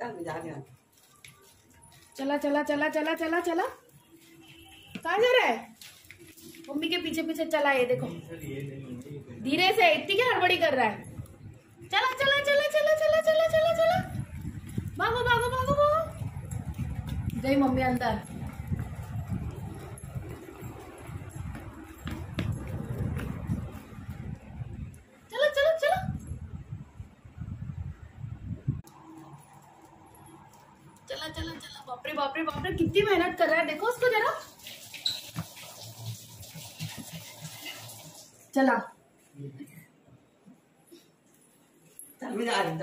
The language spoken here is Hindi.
चल हूँ चला चला चला चला चला कहाँ जा रहा है मम्मी के पीछे पीछे चला ये देखो धीरे से इतनी क्या हड़बड़ी कर रहा है चला चला चला चला चला चला चला चला भागो भागो भागो भागो गई मम्मी अंदर चलो चलो चलो चला चला चला। बापरे बापरे बापरे, कितनी मेहनत कर रहा है। देखो उसको जरा। चला। चल जा रही